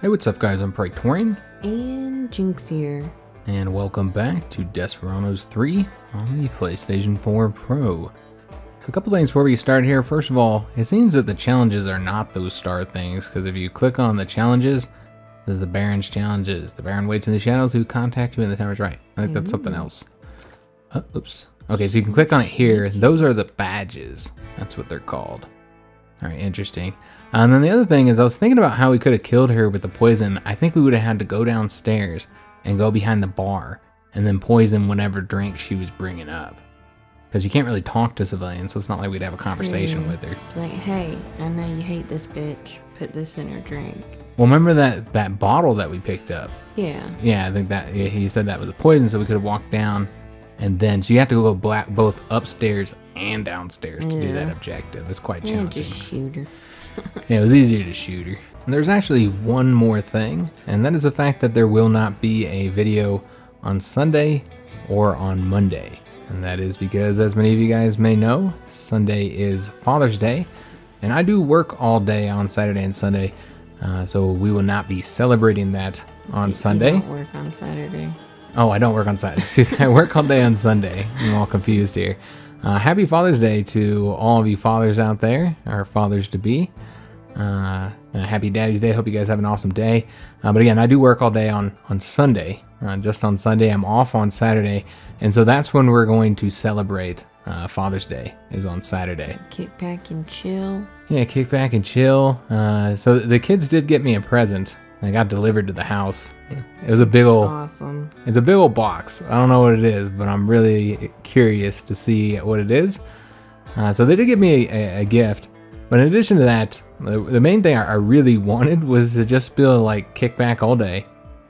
Hey, what's up, guys? I'm Praetorian, And Jynx here. and welcome back to Desperados 3 on the PlayStation 4 Pro. So, a couple things before we start here. First of all, it seems that the challenges are not those star things, because if you click on the challenges, there's the Baron's challenges. The Baron waits in the shadows who contact you when the time is right. I think that's something else. Uh, oops. Okay, so you can click on it here. Those are the badges. That's what they're called. All right, interesting. And then the other thing is, I was thinking about how we could have killed her with the poison. I think we would have had to go downstairs and go behind the bar and then poison whatever drink she was bringing up. Because you can't really talk to civilians, so it's not like we'd have a conversation True. with her. Like, hey, I know you hate this bitch. Put this in her drink. Well, remember that that bottle that we picked up? Yeah. Yeah, I think that yeah, he said that was a poison, so we could have walked down, and then so you have to go black both upstairs and downstairs to do that objective. It's quite Yeah, challenging. just shoot her. Yeah, it was easier to shoot her. And there's actually one more thing, and that is the fact that there will not be a video on Sunday or on Monday. And that is because, as many of you guys may know, Sunday is Father's Day, and I do work all day on Saturday and Sunday, uh, so we will not be celebrating that on You Sunday. don't work on Saturday. Oh, I don't work on Saturday. Excuse me, I work all day on Sunday. I'm all confused here. Uh, happy Father's Day to all of you fathers out there, or fathers to be. Uh, and happy Daddy's Day. Hope you guys have an awesome day. Uh, but again, I do work all day on on Sunday. Uh, just on Sunday, I'm off on Saturday, and so that's when we're going to celebrate uh, Father's Day. Is on Saturday. Kick back and chill. Yeah, kick back and chill. Uh, so the kids did get me a present. I got delivered to the house. It was a big old. Awesome. It's a big old box. I don't know what it is, but I'm really curious to see what it is. Uh, so they did give me a, a, gift, but in addition to that, the, the main thing I, I really wanted was to just be able to like kick back all day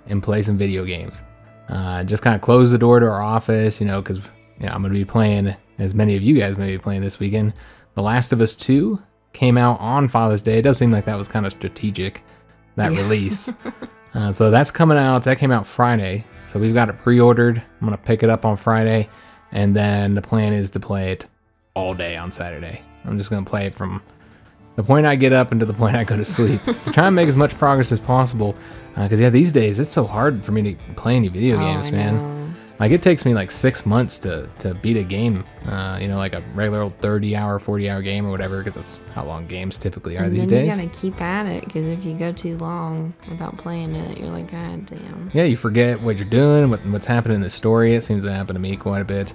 and play some video games. Uh, just kind of close the door to our office, you know, because you know, I'm going to be playing, as many of you guys may be playing this weekend. The Last of Us 2 came out on Father's Day. It does seem like that was kind of strategic, that Yeah. release. Uh, so that's coming out. That came out Friday. So we've got it pre-ordered. I'm gonna pick it up on Friday, and then the plan is to play it all day on Saturday. I'm just gonna play it from the point I get up until the point I go to sleep to try and make as much progress as possible. Because yeah, these days it's so hard for me to play any video Oh, games, man. Like it takes me like six months to to beat a game. Uh, you know, like a regular old 30 hour, 40 hour game or whatever. Because that's how long games typically are And these then days. you gotta keep at it, because if you go too long without playing it, you're like, God damn. yeah, you forget what you're doing, what, what's happening in the story. It seems to happen to me quite a bit.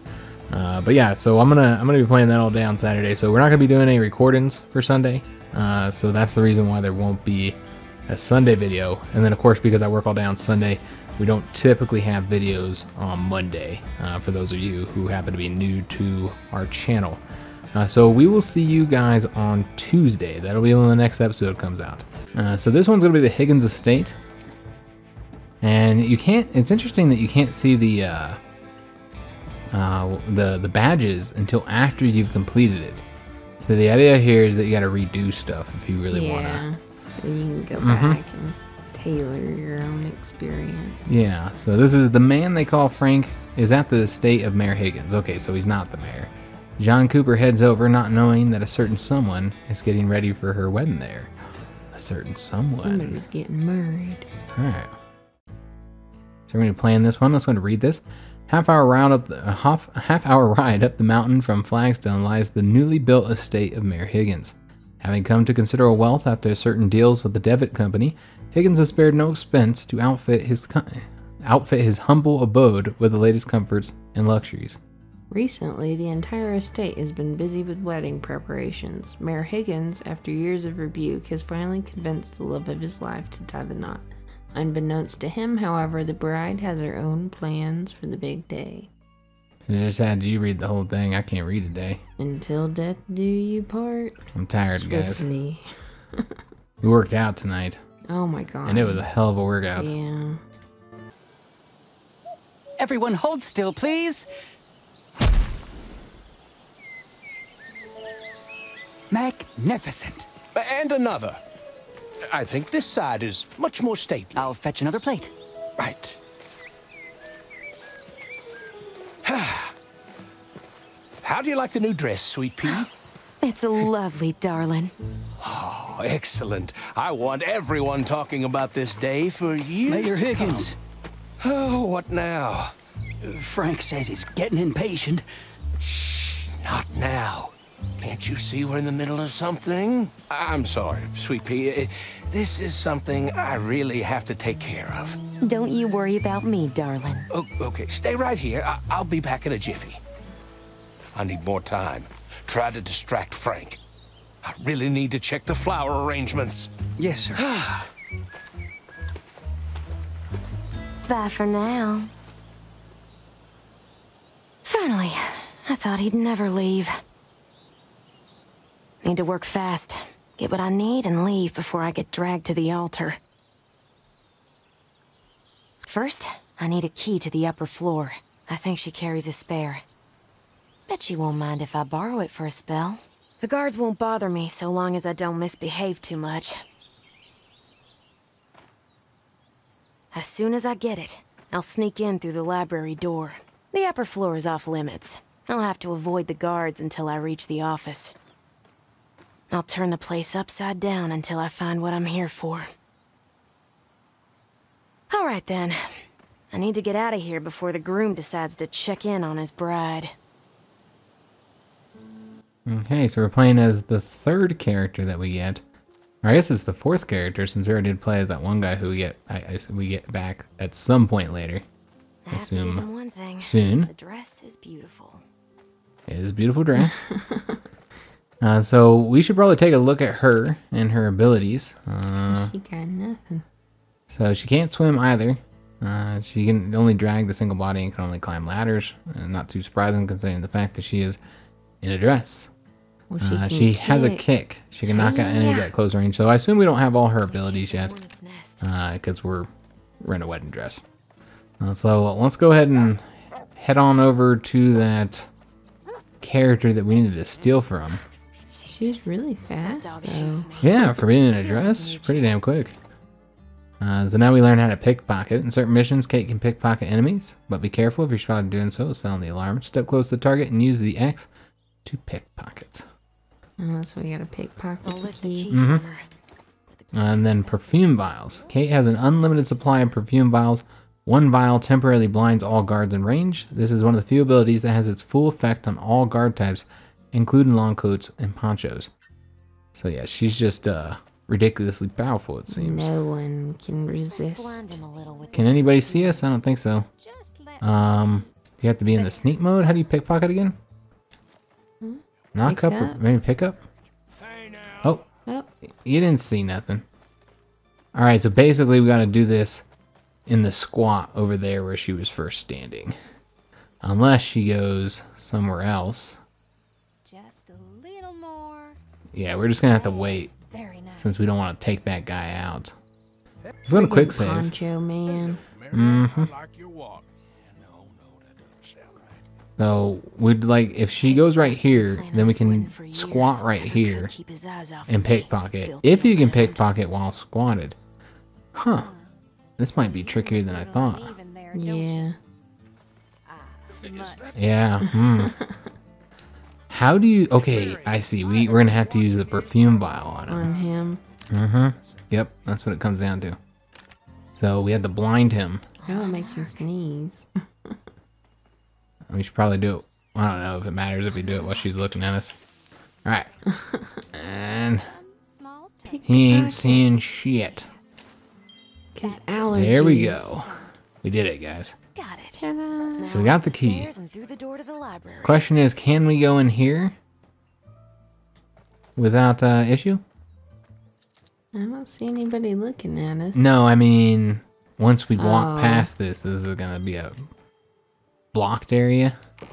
Uh, but yeah, so I'm gonna I'm gonna be playing that all day on Saturday. So we're not gonna be doing any recordings for Sunday. Uh, so that's the reason why there won't be a Sunday video. And then of course because I work all day on Sunday, we don't typically have videos on Monday. Uh, for those of you who happen to be new to our channel. Uh, so we will see you guys on Tuesday. That'll be when the next episode comes out. Uh, so this one's gonna be the Higgins Estate. And you can't. It's interesting that you can't see the uh, uh, the the badges until after you've completed it. So the idea here is that you got to redo stuff if you really yeah. wanna. So you can go Mhm. back and tailor your own experience. Yeah. So this is the man they call Frank is at the estate of Mayor Higgins. Okay, so he's not the mayor. John Cooper heads over, not knowing that a certain someone is getting ready for her wedding there. A certain someone. Somebody's getting married. Alright. So we're going to plan this one. Let's go to read this. Half hour round up the, half, half hour ride up the mountain from Flagstone lies the newly built estate of Mayor Higgins. Having come to considerable wealth after certain deals with the DeVitt Company, Higgins has spared no expense to outfit his outfit his humble abode with the latest comforts and luxuries. Recently, the entire estate has been busy with wedding preparations. Mayor Higgins, after years of rebuke, has finally convinced the love of his life to tie the knot. Unbeknownst to him, however, the bride has her own plans for the big day. I just had you read the whole thing. I can't read today. Until death do you part. I'm tired, guys. Swiftly. We worked out tonight, Oh my god. and it was a hell of a workout. Yeah. Everyone hold still, please. Magnificent. And another. I think this side is much more stable. I'll fetch another plate. Right. How do you like the new dress, Sweet Pea? It's lovely, darling. Oh, excellent. I want everyone talking about this day for years. Mayor to come. Higgins. Oh, what now? Frank says he's getting impatient. Shh, not now. Can't you see we're in the middle of something? I'm sorry, Sweet Pea. This is something I really have to take care of. Don't you worry about me, darling. O- okay, stay right here. I- I'll be back in a jiffy. I need more time. Try to distract Frank. I really need to check the flower arrangements. Yes, sir. Bye for now. Finally, I thought he'd never leave. Need to work fast, get what I need, and leave before I get dragged to the altar. First, I need a key to the upper floor. I think she carries a spare. Bet she won't mind if I borrow it for a spell. The guards won't bother me so long as I don't misbehave too much. As soon as I get it, I'll sneak in through the library door. The upper floor is off limits. I'll have to avoid the guards until I reach the office. I'll turn the place upside down until I find what I'm here for. All right then. I need to get out of here before the groom decides to check in on his bride. Okay, so we're playing as the third character that we get. Or I guess it's the fourth character since we already did play as that one guy who we get I, I, we get back at some point later. I have Assume one thing. soon. The dress is beautiful. It is a beautiful dress. uh, so we should probably take a look at her and her abilities. Uh, she got nothing. so she can't swim either. Uh, she can only drag the single body and can only climb ladders. Uh, not too surprising considering the fact that she is in a dress. Well, she, Uh, she has a kick. She can knock out enemies at close range. So I assume we don't have all her abilities yet because we're, we're in a wedding dress. Uh, so let's go ahead and head on over to that character that we needed to steal from. She's really fast, though. Yeah, for being in a dress, pretty damn quick. Uh, so now we learn how to pickpocket. In certain missions, Kate can pickpocket enemies, but be careful if you're spotted doing so, sound the alarm. Step close to the target and use the X to pickpocket. Oh, so we gotta pickpocket I'll the lift the key. key Mm-hmm. And then perfume vials. Kate has an unlimited supply of perfume vials. One vial temporarily blinds all guards in range. This is one of the few abilities that has its full effect on all guard types, including long coats and ponchos. So yeah, she's just uh, ridiculously powerful, it seems. No one can resist. blind him a little with Can anybody see us? I don't think so. Um, you have to be in the sneak mode. How do you pickpocket again? Knock Pick up, or up. maybe pick up. Oh, Oh, you didn't see nothing. All right, so basically we got to do this in the squat over there where she was first standing, unless she goes somewhere else. just a little more. Yeah, we're just gonna have to wait Very nice. since we don't want to take that guy out. Let's go to quick save. Poncho man. Mm-hmm. Like your walk. Yeah, no, no, that doesn't sound right. So we'd like if she goes right here, then we can squat right here keep his eyes off and pickpocket. If you can pickpocket while squatted. Huh. This might be trickier than I thought. Yeah. Yeah. Hmm. How do you? Okay, I see. We we're gonna have to use the perfume vial on him. On him. Mm-hmm. Yep, that's what it comes down to. So we had to blind him. Oh, will make him sneeze. We should probably do it. I don't know if it matters if we do it while she's looking at us. All right. And he ain't seeing shit. His allergies. There we go. We did it, guys. Got it. So we got the key. Stairs and through the door to the. Question is, can we go in here without uh, issue? I don't see anybody looking at us. No, I mean, once we walk Oh. past this, this is gonna be a blocked area. I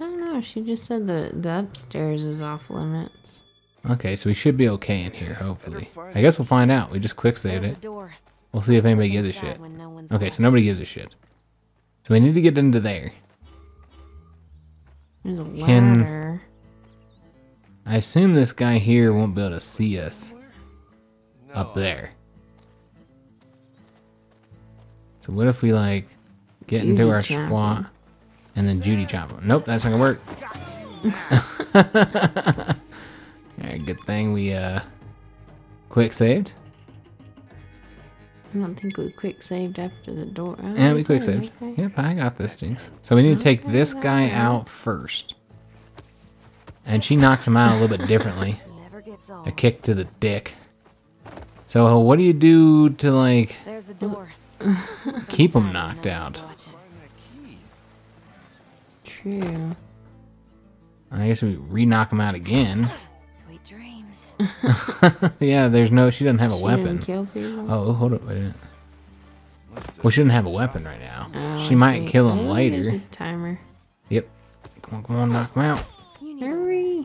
don't know. She just said the, the upstairs is off limits. Okay, so we should be okay in here, hopefully. I guess we'll find out. We just quick saved it. We'll see if anybody gives a shit. no Okay, so nobody gives a shit. So we need to get into there. There's a Can- ladder. I assume this guy here won't be able to see us up there. So what if we like get into our chop squat and then Judy chop him? Nope, that's not gonna work. Alright, good thing we uh Quick saved. I don't think we quick saved after the door. Oh, Yeah, we quick saved. okay. Yep, I got this, Jynx. So we need to take Okay, this guy alright. out first. And she knocks him out a little bit differently. Never gets old. A kick to the dick. So what do you do to like There's the door. keep him knocked out? True. I guess we re-knock him out again. Sweet dreams. yeah, there's no. She doesn't have a She weapon. didn't kill people. Oh, hold up, wait a minute. Well, she doesn't have a weapon right now. Oh, she I might see. kill him Oh, later. a timer. Yep. Come on, come on, knock him out. Hurry.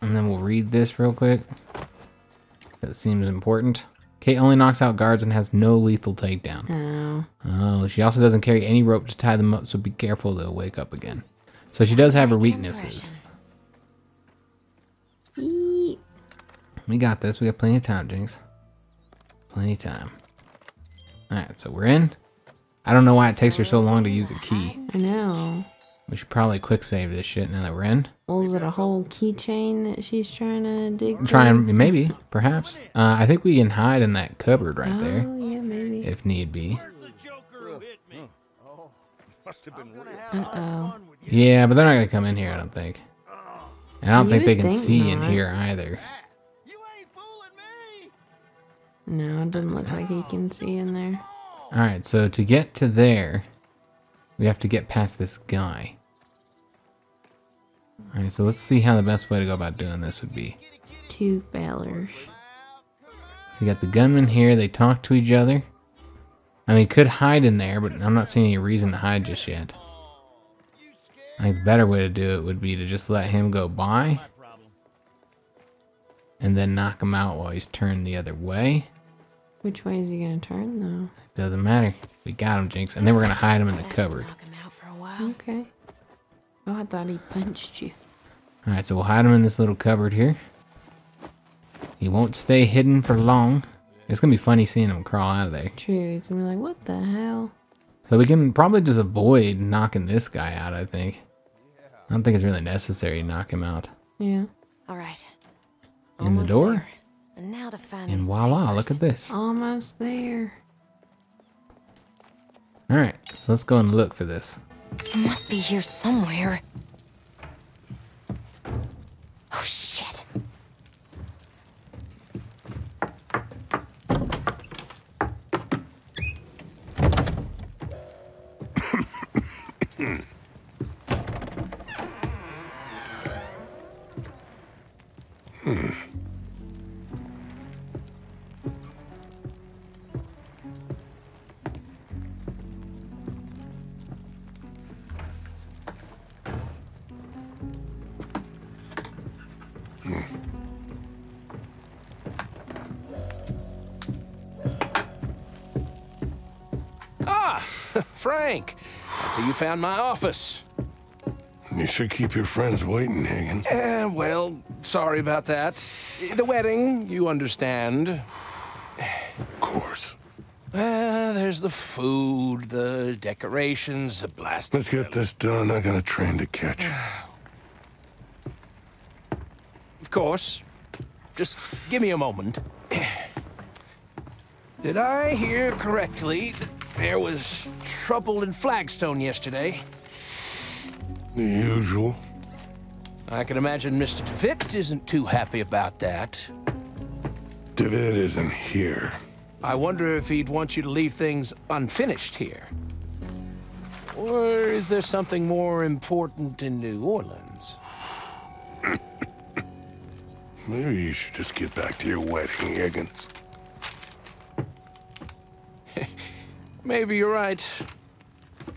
And then we'll read this real quick. That seems important. Kate only knocks out guards and has no lethal takedown. Oh. Oh, she also doesn't carry any rope to tie them up, so be careful they'll wake up again. So she does have her weaknesses. We got this. We got plenty of time, Jynx. Plenty of time. Alright, so we're in. I don't know why it takes her so long to use the key. I know. We should probably quick save this shit now that we're in. Well, is it a whole keychain that she's trying to dig? Try through? and maybe, perhaps. Uh, I think we can hide in that cupboard right there, Oh, yeah, maybe. if need be. Uh oh. Yeah, but they're not gonna come in here, I don't think. And I don't You think they can think see in here either. No, it doesn't look like he can see in there. Alright, so to get to there, we have to get past this guy. Alright, so let's see how the best way to go about doing this would be. Two failures. So you got the gunmen here, they talk to each other. I mean, could hide in there, but I'm not seeing any reason to hide just yet. I think the better way to do it would be to just let him go by. And then knock him out while he's turned the other way. Which way is he gonna turn though? Doesn't matter. We got him, Jynx. And then we're gonna hide him in the cupboard. Knock him out for a while. Okay. Oh, I thought he punched you. Alright, so we'll hide him in this little cupboard here. He won't stay hidden for long. It's gonna be funny seeing him crawl out of there. True. He's gonna be like, what the hell? So we can probably just avoid knocking this guy out, I think. I don't think it's really necessary to knock him out. Yeah. All right. In the door? there. And now to find And voila, papers. look at this. Almost there. Alright, so let's go and look for this. It must be here somewhere. Oh shit. Frank, I see you found my office. You should keep your friends waiting, Higgins. Eh, well, sorry about that. The wedding, you understand. Of course. Uh, there's the food, the decorations, the blast. Let's get this done. I got a train to catch. Of course. Just give me a moment. Did I hear correctly there was trouble in Flagstone yesterday? The usual. I can imagine Mr. DeVitt isn't too happy about that. DeVitt isn't here. I wonder if he'd want you to leave things unfinished here. Or is there something more important in New Orleans? Maybe you should just get back to your wedding, Higgins. Maybe you're right.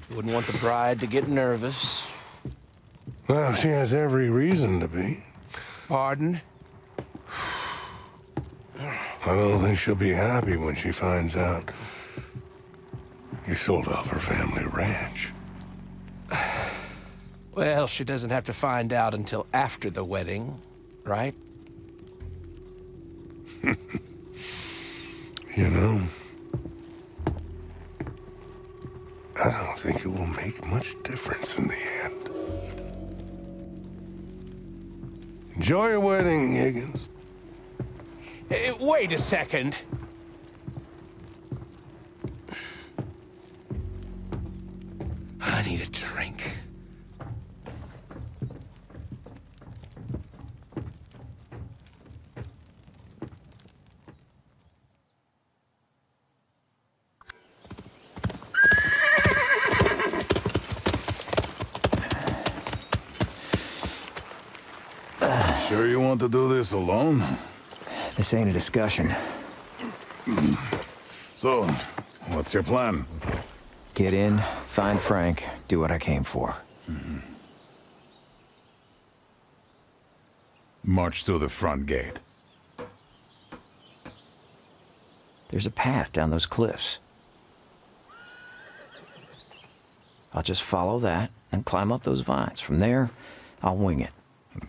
You Wouldn't want the bride to get nervous. Well, she has every reason to be. Pardon? I don't think she'll be happy when she finds out you sold off her family ranch. Well, she doesn't have to find out until after the wedding, right? You know, I don't think it will make much difference in the end. Enjoy your wedding, Higgins. Uh, wait a second. This alone? This ain't a discussion. So, what's your plan? Get in, find Frank, do what I came for. Mm-hmm. March through the front gate. There's a path down those cliffs. I'll just follow that and climb up those vines. From there, I'll wing it.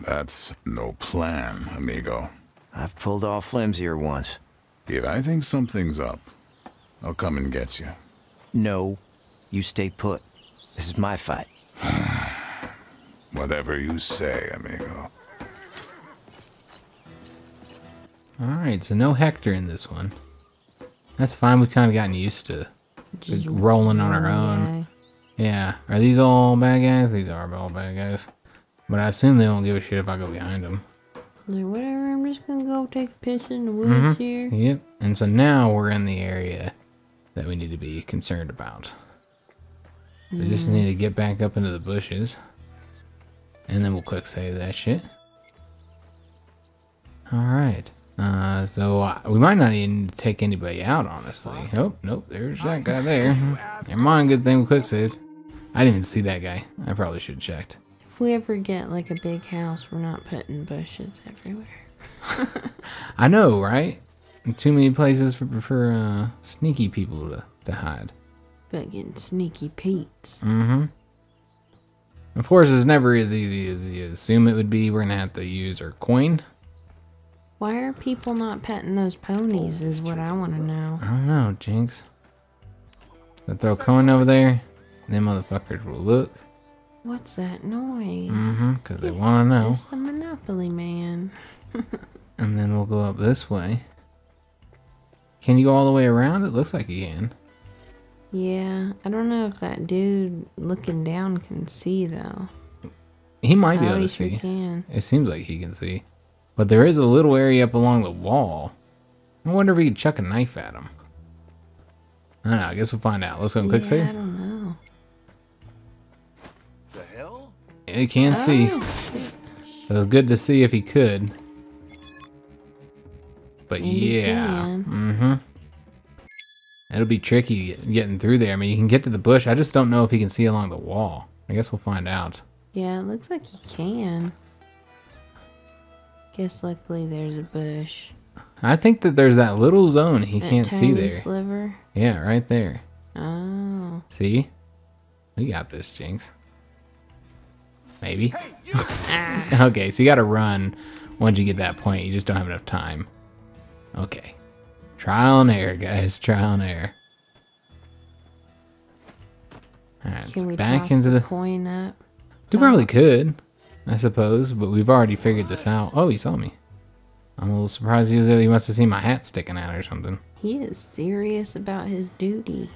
That's no plan, amigo. I've pulled off flimsier once. If I think something's up, I'll come and get you. No, you stay put. This is my fight. Whatever you say, amigo. Alright, so no Hector in this one. That's fine, we've kind of gotten used to just rolling on our own. Yeah, are these all bad guys? These are all bad guys. But I assume they won't give a shit if I go behind them. Like, whatever, I'm just gonna go take a piss in the woods here. Yep, and so now we're in the area that we need to be concerned about. We just need to get back up into the bushes. And then we'll quick save that shit. Alright. Uh, so uh, we might not even take anybody out, honestly. Oh, nope, there's that guy there. Never mind, good thing we quick saved. I didn't even see that guy. I probably should have checked. If we ever get like a big house, we're not putting bushes everywhere. I know, right? Too many places for, for uh, sneaky people to, to hide. But getting sneaky Pete's. Mm-hmm. Of course, it's never as easy as you assume it would be. We're gonna have to use our coin. Why are people not petting those ponies? Is what I want to know. I don't know, Jynx. So throw a coin over there. Them motherfuckers will look. What's that noise? Mm-hmm. Because they want to know. It's the Monopoly Man. And then we'll go up this way. Can you go all the way around? It looks like you can. Yeah, I don't know if that dude looking down can see though. He might be oh, able to see. can. It seems like he can see. But there is a little area up along the wall. I wonder if we could chuck a knife at him. I don't know. I guess we'll find out. Let's go and quick yeah, save. He can't see. Oh, shit. It was good to see if he could. But And yeah. Mm-hmm. It'll be tricky getting through there. I mean, you can get to the bush. I just don't know if he can see along the wall. I guess we'll find out. Yeah, it looks like he can. Guess luckily there's a bush. I think that there's that little zone he That can't see there. Sliver. Yeah, right there. Oh. See? We got this, Jynx. Maybe. okay, so you gotta run once you get that point. You just don't have enough time. Okay. Trial and error, guys. Trial and error. Alright, Can we back toss into the the. coin up? We probably could, I suppose, but we've already figured this out. Oh, he saw me. I'm a little surprised he was there. he must have seen my hat sticking out or something. He is serious about his duty.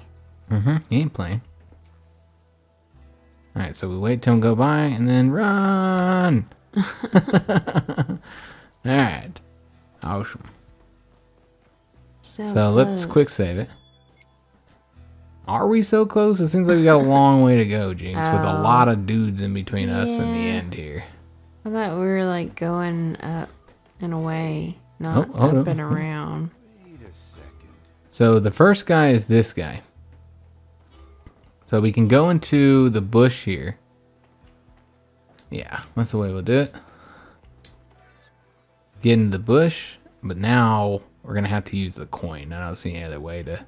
Mm-hmm. He ain't playing. Alright, so we wait till him go by and then run. Alright. Awesome. So, So let's quick save it. Are we so close? It seems like we got a long way to go, Jynx, with a Oh. lot of dudes in between us and the end here. I thought we were like going up and away, not Oh, up up. and around. So the first guy is this guy. So we can go into the bush here. Yeah, that's the way we'll do it. Get into the bush, but now we're gonna have to use the coin. I don't see any other way to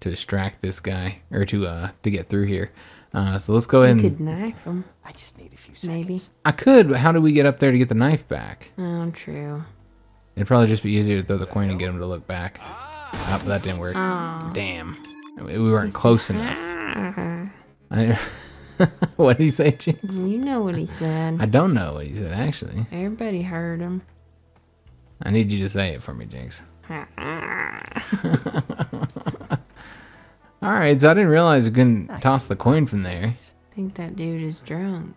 to distract this guy or to uh to get through here. Uh, so let's go ahead We and could knife him, I just need a few seconds. maybe. I could, but how do we get up there to get the knife back? Oh, true. It'd probably just be easier to throw the coin and get him to look back. Ah, but that didn't work. Damn. We weren't close enough. I, what did he say, Jynx? you know what he said. I don't know what he said, actually. Everybody heard him. I need you to say it for me, Jynx. All right, so I didn't realize you couldn't toss the coin from there. I think that dude is drunk.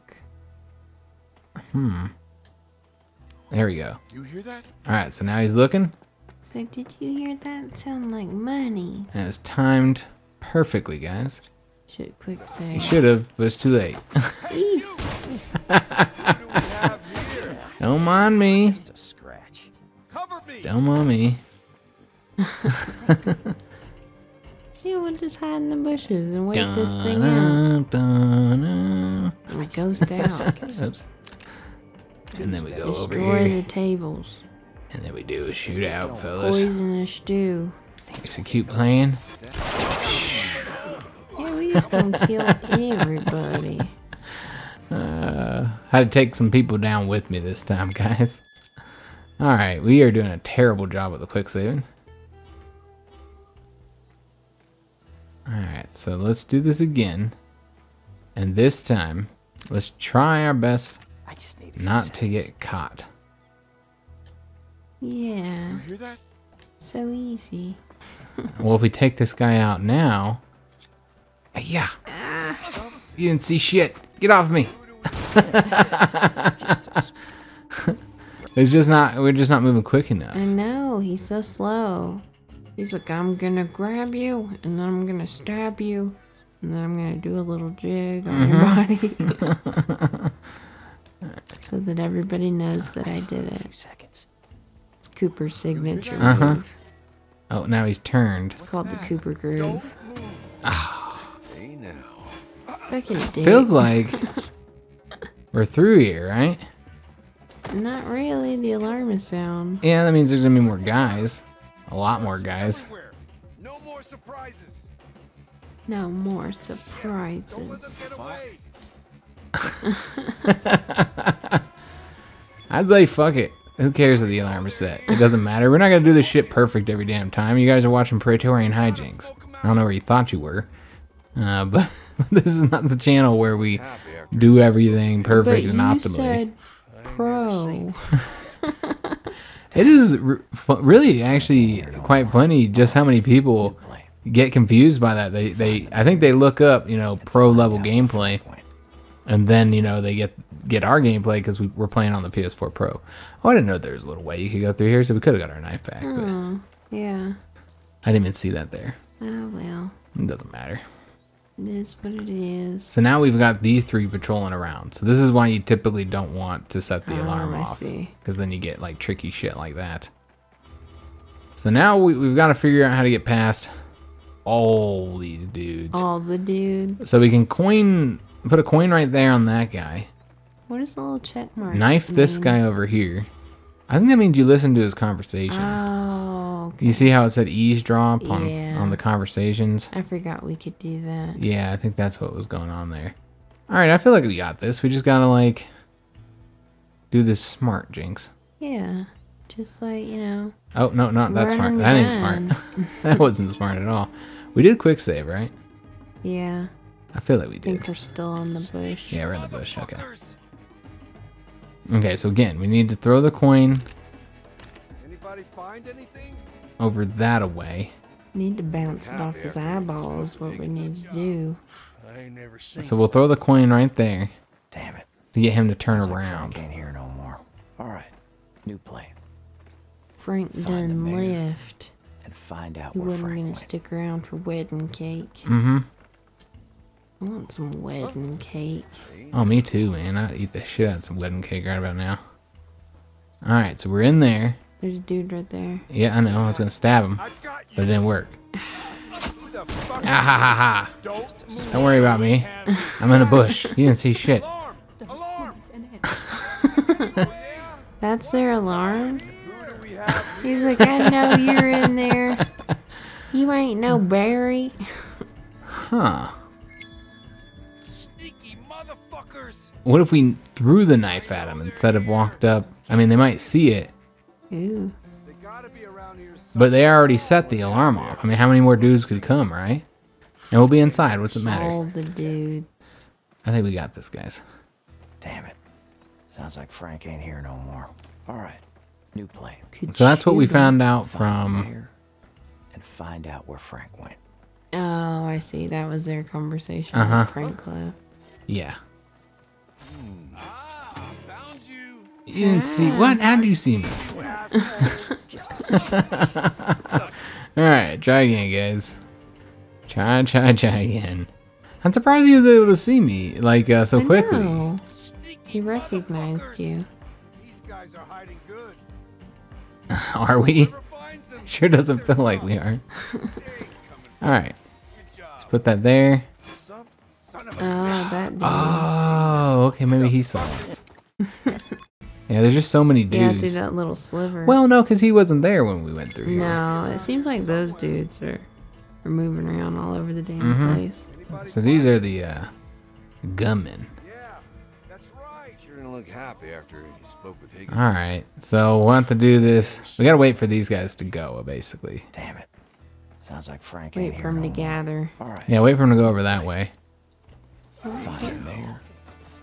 Hmm. There we go. You hear that? All right, so now he's looking, So did you hear that sound like money? and it's timed perfectly, guys. Should quick He say. should have, but it's too late. Don't mind me. Just a scratch. Cover me! Don't mind me. Yeah, we'll just hide in the bushes and wait this thing out. Dun, dun, And it goes down. Oops. And then we go over here. Destroy the tables. And then we do a shootout, fellas. Poisonous stew. Execute plan. Yeah, we just gonna kill everybody. Uh, had to take some people down with me this time, guys. Alright, we are doing a terrible job with the quick saving. Alright, so let's do this again. And this time, let's try our best I just need not to get caught. Yeah, Hear that? so easy. Well, if we take this guy out now. Uh, yeah. Ah. You didn't see shit. Get off me. it's just not, we're just not moving quick enough. I know, he's so slow. He's like, I'm gonna grab you, and then I'm gonna stab you, and then I'm gonna do a little jig on your mm-hmm. body. so that everybody knows that I did it. few seconds. It's Cooper's signature Uh-huh. move. Oh, now he's turned. It's called the Cooper Groove. Hey now. Fucking dick. Feels like we're through here, right? Not really, the alarm is sound. Yeah, that means there's gonna be more guys. A lot more guys. No more surprises. No more surprises. them get. I'd say fuck it. Who cares if the alarm is set? It doesn't matter. We're not gonna do this shit perfect every damn time. You guys are watching Praetorian HiJynx. I don't know where you thought you were. Uh, but this is not the channel where we do everything But perfect you and optimally. said pro. It is r- fu- really actually quite funny just how many people get confused by that. They they I think they look up you know pro level gameplay, and then you know they get get our gameplay because we, we're playing on the PS4 Pro. Oh, I didn't know there was a little way you could go through here, so we could have got our knife back. Oh, yeah. I didn't even see that there. Oh well. It doesn't matter. It is what it is. So now we've got these three patrolling around. So this is why you typically don't want to set the Oh, alarm I off. Because then you get like tricky shit like that. So now we, we've got to figure out how to get past all these dudes. All the dudes. So we can coin, put a coin right there on that guy. What is the little check mark? Knife this guy over here. I think that means you listen to his conversation. Oh, okay. you see how it said eavesdrop on, Yeah. on the conversations? I forgot we could do that. Yeah, I think that's what was going on there. All right, I feel like we got this. We just gotta like do this smart, Jynx. Yeah. Just like, you know. Oh no, not that smart. That ain't smart. that wasn't smart at all. We did a quick save, right? Yeah. I feel like we did. I think we're still on the bush. Yeah, we're in the bush. Okay. Okay, so again, we need to throw the coin Anybody find anything? over that away. Need to bounce it off his eyeballs. What we need to do. I ain't never seen. So we'll throw the coin right there Damn it. to get him to turn Looks like around. Frank ain't here no more. All right. New plan. Frank Find done left. And find out He where wasn't Frank gonna went. stick around for wedding cake. Mm-hmm. I want some wedding cake. Oh, me too, man. I'd eat the shit out of some wedding cake right about now. All right, so we're in there. There's a dude right there. Yeah, I know. I was gonna stab him, I got you. but it didn't work. Who the fuck? Ah ha ha ha! Don't. Don't worry about me. I'm in a bush. You didn't see shit. Alarm! Alarm! That's their alarm? Who do we have? He's like, I know you're in there. You ain't no Barry. Huh? What if we threw the knife at him instead of walked up? I mean, they might see it, Ooh. They gotta be around here. but they already set the alarm off. I mean, how many more dudes could come, right? And we'll be inside. What's the matter? All the dudes. I think we got this, guys. Damn it. Sounds like Frank ain't here no more. All right. New plan. Could So that's what we found out Find from. Mayor and find out where Frank went. Oh, I see. That was their conversation Uh-huh. with Frank left. Yeah. You didn't see what? How did you see me? All right, try again, guys. Try, try, try again. I'm surprised he was able to see me like uh, so I quickly. know. He recognized you. These guys are hiding good. Are we? Whoever finds them, Sure doesn't feel like we are. All right, let's put that there. son, son of a Oh, that dude. Oh, okay, maybe he saw us. yeah, there's just so many dudes. yeah, through that little sliver. Well, no, because he wasn't there when we went through here. no, it seems like those dudes are, are moving around all over the damn Mhm. place. So these are the uh, gunmen. Yeah, that's right. Sure didn't look happy after he spoke with Higgins. All right, so we'll have to do this. We gotta wait for these guys to go, basically. Damn it. Sounds like Frank ain't Wait here for him to more. gather. All right. Yeah, wait for them to go over that way. Find the mayor.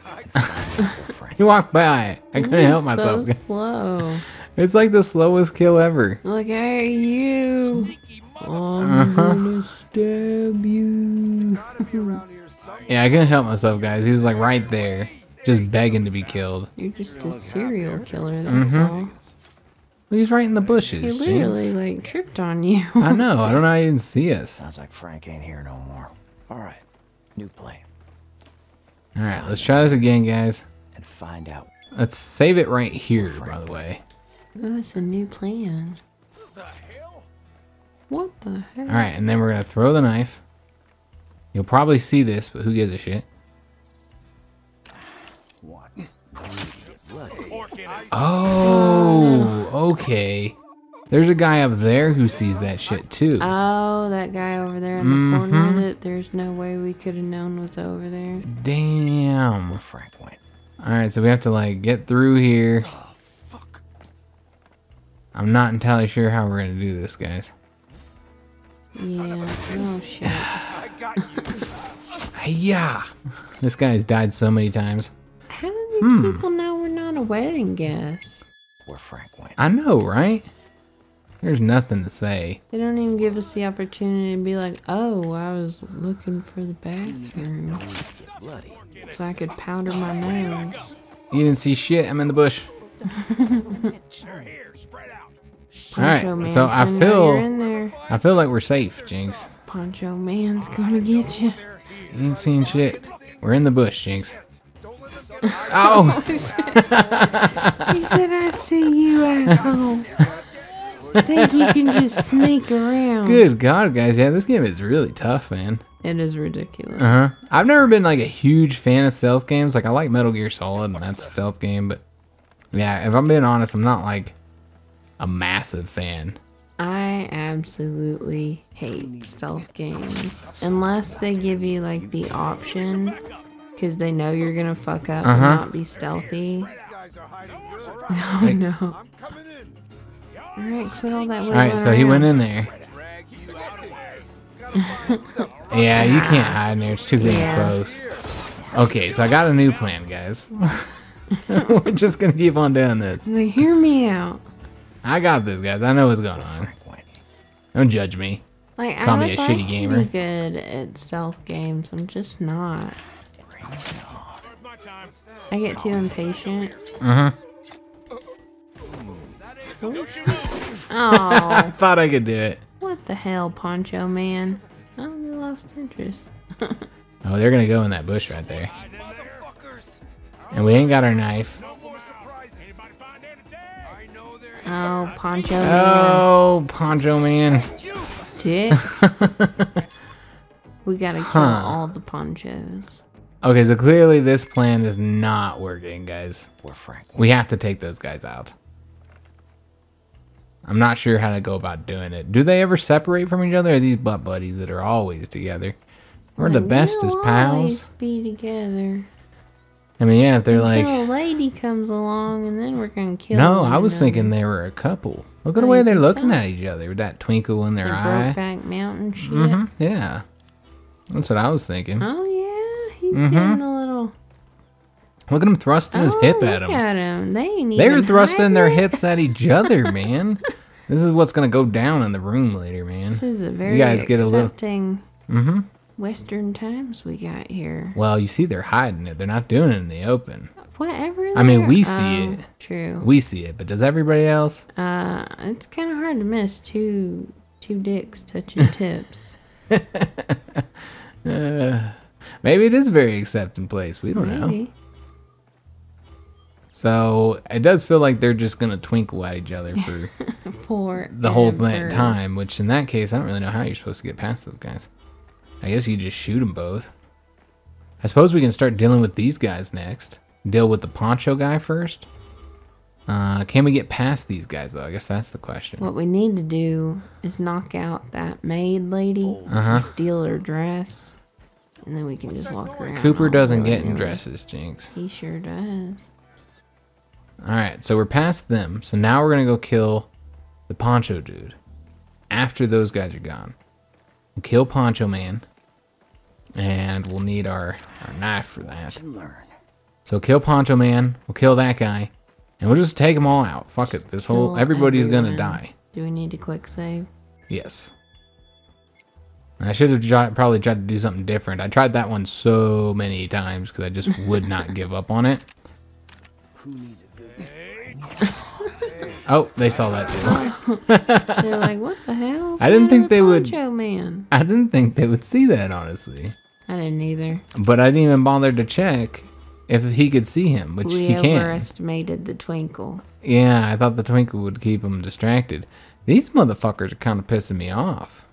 and find out where Frank He walked by. I couldn't You're help myself. So slow. It's like the slowest kill ever. Look at you. I'm Uh-huh. gonna stab you. Gotta be around here somewhere. Yeah, I couldn't help myself, guys. He was like right there, just begging to be killed. You're just a serial killer, that's Mhm. all. He's right in the bushes. He literally Jynx. like tripped on you. I know. I don't know how he didn't see us. Sounds like Frank ain't here no more. All right. New plan. All right, let's try this again, guys. And find out. Let's save it right here, by the way. Oh, it's a new plan. What the heck? All right, and then we're gonna throw the knife. You'll probably see this, but who gives a shit? What? Oh, okay. There's a guy up there who sees that shit too. Oh, that guy over there in the Mhm. corner that there's no way we could have known was over there. Damn. Where Frank went. All right, so we have to like get through here. Oh, fuck. I'm not entirely sure how we're gonna do this, guys. Yeah. Oh shit. I got you. Yeah. This guy's died so many times. How do these Hmm. people know we're not a wedding guest? Where Frank went. I know, right? There's nothing to say. They don't even give us the opportunity to be like, oh, I was looking for the bathroom bloody. so I could powder my nose. You didn't see shit. I'm in the bush. All right, so I feel in there. I feel like we're safe, Jynx. Poncho Man's gonna get you. You ain't seeing shit. We're in the bush, Jynx. Oh, He said, I see you, asshole. I think you can just sneak around. good God, guys! Yeah, this game is really tough, man. It is ridiculous. Uh huh. I've never been like a huge fan of stealth games. Like I like Metal Gear Solid, and that's a stealth game. But yeah, if I'm being honest, I'm not like a massive fan. I absolutely hate stealth games. Unless they give you like the option because they know you're gonna fuck up and Uh-huh. not be stealthy. These guys are hiding good. Oh no. I'm in. Alright, quit all that All right, so he went in there. Drag you out of there. Gotta find out who the Yeah, you can't hide in there. It's too damn Yeah. close. Okay, so I got a new plan, guys. We're just gonna keep on doing this. Like, hear me out. I got this, guys. I know what's going on. Don't judge me. Like Call I me a like shitty gamer. be good at stealth games. I'm just not. I get too impatient. Uh huh. Oh, Thought I could do it. what the hell, Poncho Man? Oh, they lost interest. Oh, they're gonna go in that bush right there. And we ain't got our knife. Oh, Poncho Man. Uh, oh, Poncho Man. Dick. we gotta kill Huh. all the ponchos. Okay, so clearly this plan is not working, guys. Where Frank. We have to take those guys out. I'm not sure how to go about doing it. Do they ever separate from each other? Or are these butt buddies that are always together? We're the bestest pals. always be together. I mean, yeah, if they're Until a like, lady comes along, and then we're gonna kill. no, I was another. thinking they were a couple. Look at the way they're looking so? at each other with that twinkle in their The eye. Brokeback Mountain shit. hmm Yeah, that's what I was thinking. Oh yeah, he's Mhm. getting a little. Look at him thrusting his oh, hip look at him. at him. They ain't They're thrusting their hips at each other, man. This is what's gonna go down in the room later, man. This is a very guys get a little- accepting Mm-hmm. Western times we got here. Well, you see, they're hiding it. They're not doing it in the open. Whatever. I mean, we see oh, it. True. We see it, but does everybody else? Uh, it's kind of hard to miss two two dicks touching tips. Uh, maybe it is a very accepting place. We don't know. Maybe. So it does feel like they're just gonna twinkle at each other for For the whole thing, ever. time. Which in that case, I don't really know how you're supposed to get past those guys. I guess you just shoot them both. I suppose we can start dealing with these guys next. Deal with the poncho guy first. Uh, can we get past these guys though? I guess that's the question. What we need to do is knock out that maid lady, Uh-huh. steal her dress, and then we can just walk around. Cooper doesn't get in dresses, Jynx. He sure does. All right, so we're past them. So now we're gonna go kill the Poncho dude. After those guys are gone, we'll kill Poncho Man, and we'll need our our knife for that. So kill Poncho Man. We'll kill that guy, and we'll just take them all out. Fuck it. This whole Kill everybody's gonna die. Do we need to quick save? Yes. I should have probably tried to do something different. I tried that one so many times because I just would not give up on it. Oh, they saw that too. They're like, what the hell? I didn't think they would- Poncho man. I didn't think they would see that, honestly. I didn't either. But I didn't even bother to check if he could see him, which we he can. We overestimated the twinkle. Yeah, I thought the twinkle would keep him distracted. These motherfuckers are kind of pissing me off.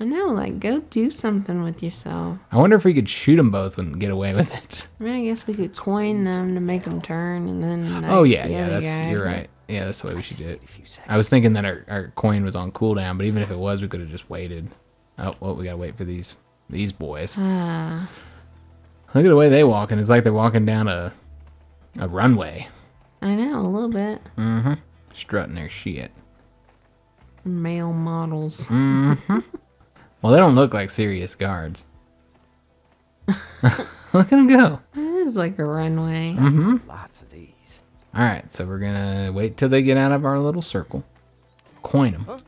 I know, like, go do something with yourself. I wonder if we could shoot them both and get away with it. I mean, I guess we could coin them to make them turn, and then. oh yeah, the yeah, that's guy, you're right. Yeah, that's the way we should do it. I was thinking that our, our coin was on cooldown, but even if it was, we could have just waited. Oh, well, we gotta wait for these these boys. Ah, Look at the way they walking. It's like they're walking down a a runway, I know a little bit. Mhm. Strutting their shit. Male models. Mm. Well, they don't look like serious guards. look at them go. It is like a runway. Mm-hmm. Lots of these. All right, so we're gonna wait till they get out of our little circle, coin them,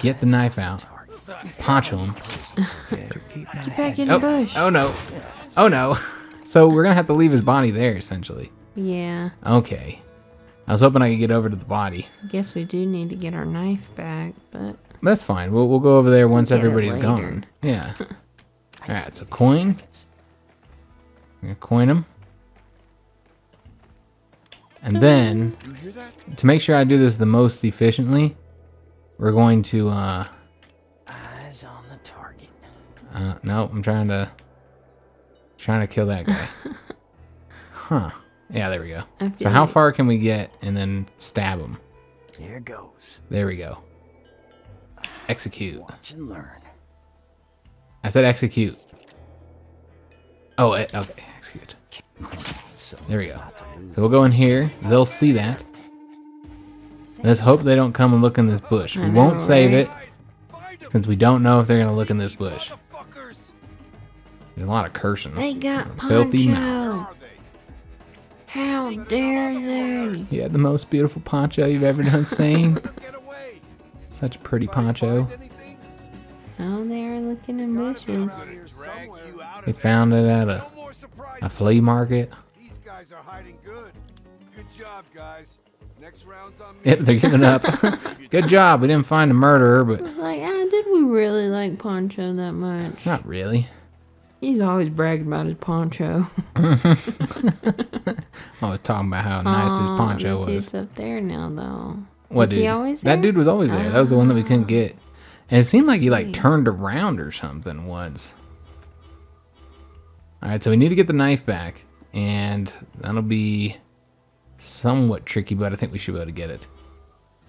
get the knife out, poncho them. Get back in the Oh, bush. oh no, oh no. So we're gonna have to leave his body there essentially. Yeah, Okay. I was hoping I could get over to the body. I guess we do need to get our knife back, but That's fine. We'll we'll go over there once everybody's gone. Yeah. All right. So coin. I'm gonna coin him. And then, to make sure I do this the most efficiently, we're going to, uh, Eyes on the target. uh, no, I'm trying to, trying to kill that guy. huh. Yeah, there we go. So how far can we get and then stab him? Here goes. There we go. Execute. Watch and learn. I said execute. Oh, eh, okay, execute. There we go. So we'll go in here. They'll see that. Let's hope they don't come and look in this bush. We won't save it since we don't know if they're gonna look in this bush. There's a lot of cursing. they got Filthy Poncho. mouths. How dare they? You had the most beautiful poncho you've ever done seen. Get. Such a pretty poncho. Oh, they're looking in bushes. here somewhere. You out They found it at a, No more surprises. a flea market. These guys are hiding good. Good job, guys. Next round's on me. Yep, they're giving up. Good job. We didn't find a murderer, but Like, ah, did we really like Poncho that much? not really. He's always bragged about his poncho. I was talking about how nice his poncho the was. dude's up there now, though. What Was dude? he always That dude was always there. That was the one that we couldn't get. And it seemed like he like turned around or something once. All right, so we need to get the knife back, and that'll be somewhat tricky, but I think we should be able to get it.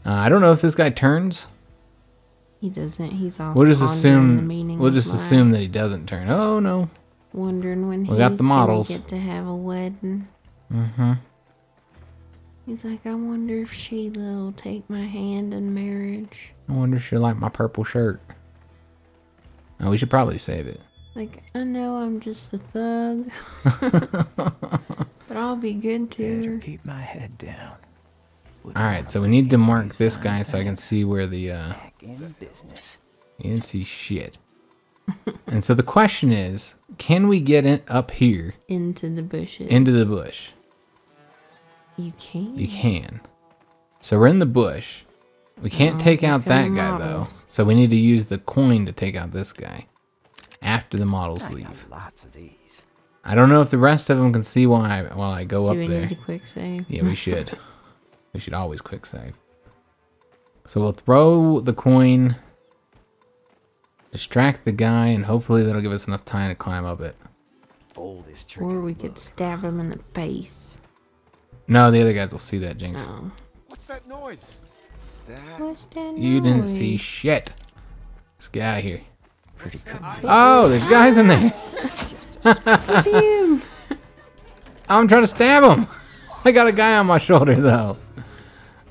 Uh, I don't know if this guy turns. He doesn't. He's off. We'll just assume. The meaning We'll just life, assume that he doesn't turn. Oh no. Wondering when We he's got the models. get to have a wedding. Mm-hmm. He's like, I wonder if Sheila will take my hand in marriage. I wonder if she'll like my purple shirt. Oh, we should probably save it. Like, I know I'm just a thug. but I'll be good to Better her. keep my head down. All right, so we need to mark this guy so I can see where the uh, Back in business. you didn't see shit. and so the question is, can we get in up here Into the bushes. into the bush? You can. You can. So we're in the bush. We can't Oh, take out that come the guy though. So we need to use the coin to take out this guy after the models I leave. lots of these. I don't know if the rest of them can see why I while I go Do up we there. need a quick save? Yeah, we should. we should always quick save. So we'll throw the coin, distract the guy, and hopefully that'll give us enough time to climb up it. Oldest. Or we could book. stab him in the face. No, the other guys will see that, Jynx. Oh. What's that noise? That What's that You didn't see shit. Let's get out of here. Pretty cool. Oh, there's guys in there. Ah! I'm trying to stab him. I got a guy on my shoulder though.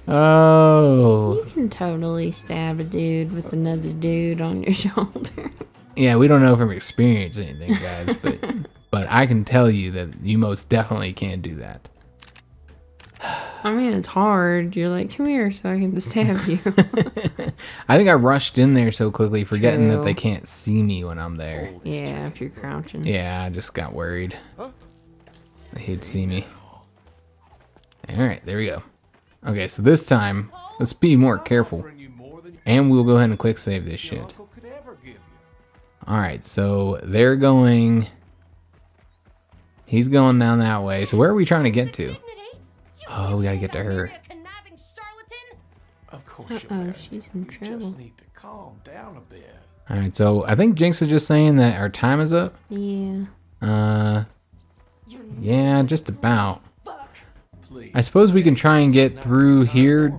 Oh. You can totally stab a dude with another dude on your shoulder. Yeah, we don't know from experience anything, guys, but but I can tell you that you most definitely can do that. I mean, it's hard. You're like, come here so I can stab you. I think I rushed in there so quickly, forgetting that they can't see me when I'm there. yeah, if you're crouching. Yeah, I just got worried. He'd see me. Alright, there we go. Okay, so this time, let's be more careful. Offering you more than your And we'll go ahead and quick save this shit. uncle could ever give you. Alright, so they're going... He's going down that way. So where are we trying to get to? Oh, we gotta get to her. Of course you Oh, Mary. she's in You trouble. just need to calm down a bit. Alright, so I think Jynx is just saying that our time is up. Yeah. Uh, yeah, just about. Please. I suppose we can try and get through here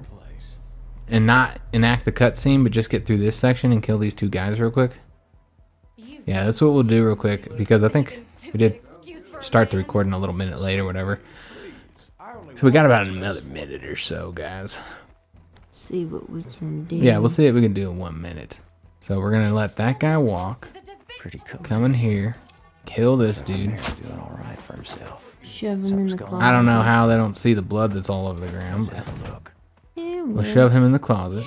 and not enact the cutscene, but just get through this section and kill these two guys real quick. Yeah, that's what we'll do real quick because I think we did start the recording a little minute late or whatever. I only So we got about another minute or so, guys. See what we can do. Yeah, we'll see what we can do in one minute. So we're gonna let that guy walk, Pretty cool. come in here, kill this dude. Doing all right for himself. Shove him in the closet. I don't know how they don't see the blood that's all over the ground, but look. We'll well, shove him in the closet.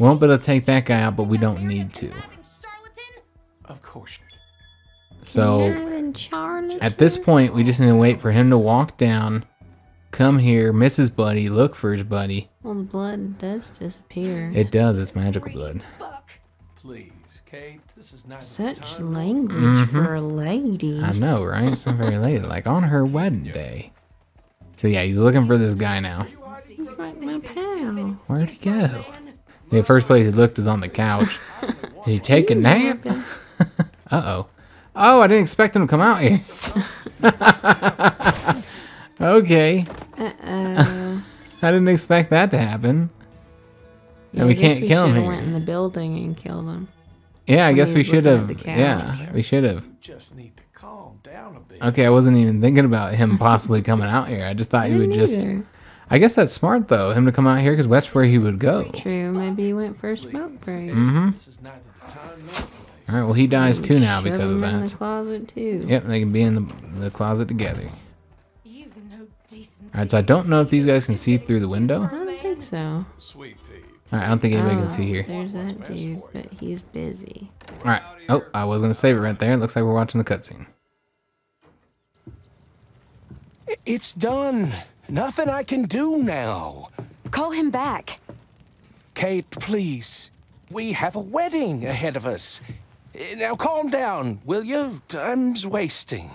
Won't be able to take that guy out, but we don't need to. Of course. So at this point, we just need to wait for him to walk down, come here, miss his buddy, look for his buddy. Well, the blood does disappear. It does. It's magical blood. Fuck. Please, Kate. This is not the Such time. language for a lady. I know, right? It's not very lady. Like on her wedding day. So yeah, he's looking for this guy now. Like my pal. Where'd he go? The first place he looked was on the couch. Did he take a nap? uh oh. Oh, I didn't expect him to come out here. okay. Uh-oh. I didn't expect that to happen. Yeah, And we I guess can't we kill him shoulda here. went in the building and killed him. Yeah, I guess we should have. Yeah, we should have. Just need to calm down a bit. Okay, I wasn't even thinking about him possibly coming out here. I just thought you Me would just. I guess that's smart though, him to come out here because that's where he would go. True, maybe he went for a smoke break. Mm-hmm. This is neither the time nor the place. All right, well he dies too now because of him in that. the closet too. Yep, they can be in the the closet together. All right, so I don't know if these guys can see through the window. I don't think so. Sweet. All right, I don't think anybody Oh, can see here. There's that dude, but he's busy. All right. Oh, I was gonna save it right there. It looks like we're watching the cutscene. It's done. Nothing I can do now. Call him back. Kate, please. We have a wedding ahead of us. Now calm down, will you? Time's wasting.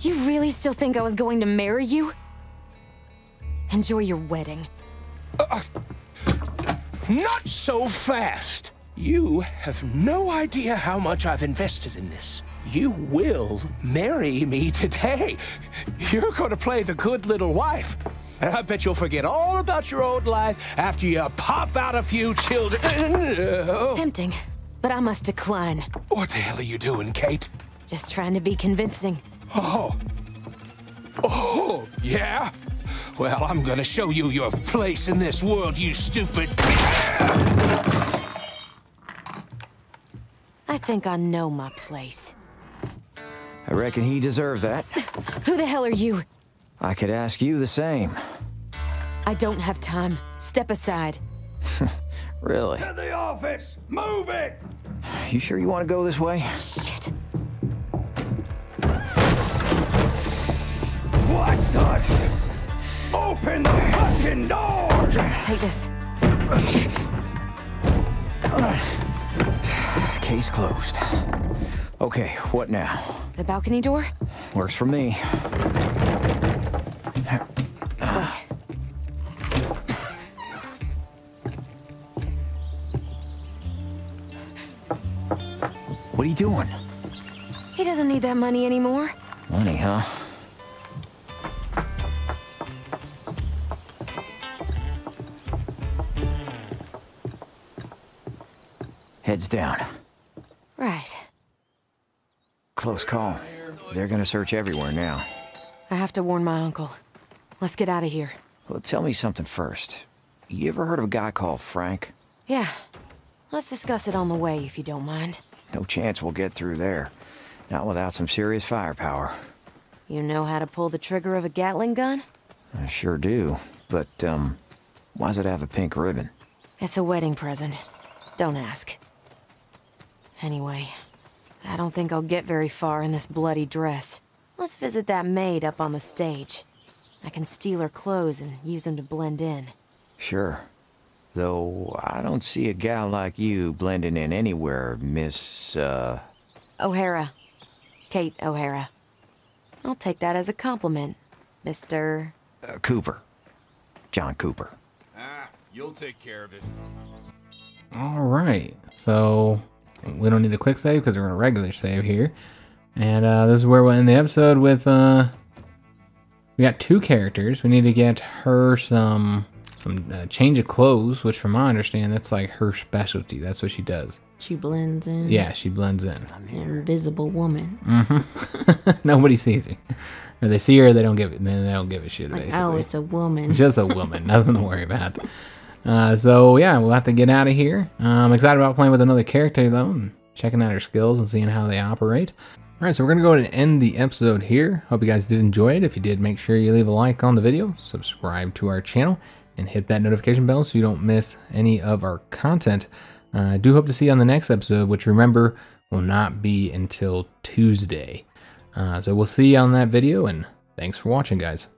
You really still think I was going to marry you? Enjoy your wedding. Uh, not so fast. You have no idea how much I've invested in this. You will marry me today. You're going to play the good little wife. And I bet you'll forget all about your old life after you pop out a few children. Uh, oh, Tempting, but I must decline. What the hell are you doing, Kate? Just trying to be convincing. Oh. Oh, yeah? Well, I'm gonna show you your place in this world, you stupid. I think I know my place. I reckon he deserved that. Who the hell are you? I could ask you the same. I don't have time. Step aside. Really? To the office! Move it! You sure you want to go this way? Shit. Open the fucking door! Take this. Case closed. Okay, what now? The balcony door? Works for me. Wait. What are you doing? He doesn't need that money anymore. Money, huh? Heads down. Right. Close call. They're gonna search everywhere now. I have to warn my uncle. Let's get out of here. Well, tell me something first. You ever heard of a guy called Frank? Yeah. Let's discuss it on the way, if you don't mind. No chance we'll get through there. Not without some serious firepower. You know how to pull the trigger of a Gatling gun? I sure do. But, um, why does it have a pink ribbon? It's a wedding present. Don't ask. Anyway, I don't think I'll get very far in this bloody dress. Let's visit that maid up on the stage. I can steal her clothes and use them to blend in. Sure. Though I don't see a gal like you blending in anywhere, Miss, uh. O'Hara. Kate O'Hara. I'll take that as a compliment, Mr. uh, Cooper. John Cooper. Ah, you'll take care of it. All right, so we don't need a quick save because we're gonna regular save here, and uh, this is where we'll end the episode with. Uh, we got two characters. We need to get her some some uh, change of clothes, which, from my understanding, that's like her specialty. That's what she does. She blends in. Yeah, she blends in. Invisible woman. Nobody sees her, or they see her, they don't give it. Then they don't give a shit. Like, basically. oh, it's a woman. just a woman, nothing to worry about. Uh, so yeah, we'll have to get out of here. Uh, I'm excited about playing with another character though, and checking out her skills and seeing how they operate. All right, so we're gonna go ahead and end the episode here. Hope you guys did enjoy it. If you did, make sure you leave a like on the video, subscribe to our channel, and hit that notification bell so you don't miss any of our content. Uh, I do hope to see you on the next episode, which remember will not be until Tuesday. Uh, so we'll see you on that video, and thanks for watching, guys.